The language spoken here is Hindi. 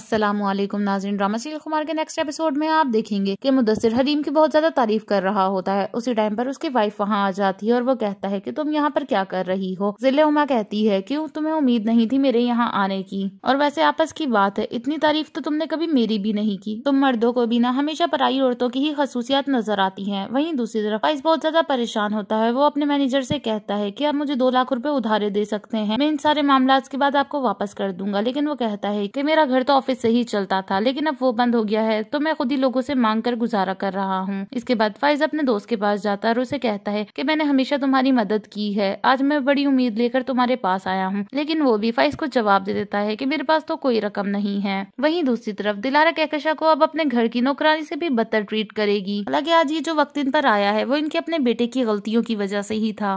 असलम नाजिन ड्रामा सीरियल कुमार के नेक्स्ट एपिसोड में आप देखेंगे कि मुदसर हरीम की बहुत ज़्यादा तारीफ़ कर रहा होता है। उसी टाइम पर उसकी वाइफ वहाँ आ जाती है और वो कहता है कि तुम यहाँ पर क्या कर रही हो? ज़िले उमा कहती है, क्यों? तुम्हें उम्मीद नहीं थी मेरे यहाँ आने की? और वैसे आपस की बात है, इतनी तारीफ़ तो तुमने कभी मेरी भी नहीं की। तुम मर्दों को भी ना, हमेशा पराई औरतों की ही खसूसियात नज़र आती है। वही दूसरी तरफ़ वाइस बहुत ज़्यादा परेशान होता है। वो अपने मैनेजर से कहता है की, आप मुझे दो लाख रूपए उधारे दे सकते हैं। मैं इन सारे मामला के बाद आपको वापस कर दूँगा। लेकिन वो कहता है की, मेरा घर तो ऑफ़िस से ही चलता था, लेकिन अब वो बंद हो गया है तो मैं खुद ही लोगों से मांग कर गुजारा कर रहा हूँ। इसके बाद फाइज अपने दोस्त के पास जाता है और उसे कहता है कि मैंने हमेशा तुम्हारी मदद की है, आज मैं बड़ी उम्मीद लेकर तुम्हारे पास आया हूँ। लेकिन वो भी फाइज को जवाब दे देता है की मेरे पास तो कोई रकम नहीं है। वही दूसरी तरफ़ दिलारा कहकशा को अब अपने घर की नौकरानी से भी बदतर ट्रीट करेगी। हालाँकि आज ये जो वक्त इन पर आया है, वो इनके अपने बेटे की गलतियों की वजह से ही था।